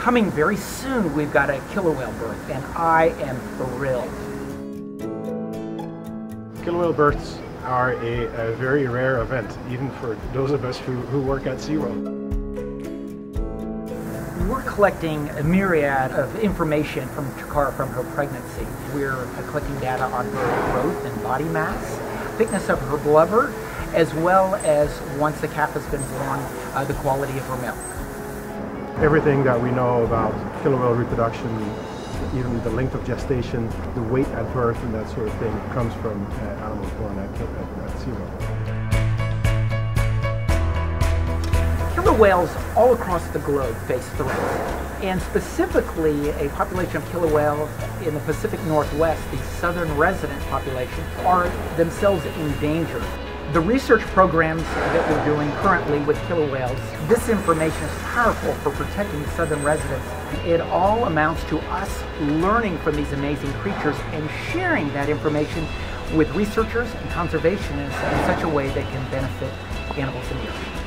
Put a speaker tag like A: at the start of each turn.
A: coming very soon, we've got a killer whale birth, and I am thrilled.
B: Killer whale births are a, a, very rare event, even for those of us who, who work at SeaWorld.
A: We're collecting a myriad of information from Takara from her pregnancy. We're collecting data on her growth and body mass, thickness of her blubber, as well as once the calf has been born, uh, the quality of her milk.
B: Everything that we know about killer whale reproduction, even the length of gestation, the weight at birth, and that sort of thing, comes from uh, animals born at, at, at SeaWorld.
A: Killer whales all across the globe face threats, and specifically a population of killer whales in the Pacific Northwest, the southern resident population, are themselves endangered. The research programs that we're doing currently with killer whales, this information is powerful for protecting southern residents. It all amounts to us learning from these amazing creatures and sharing that information with researchers and conservationists in such a way that can benefit animals in the ocean.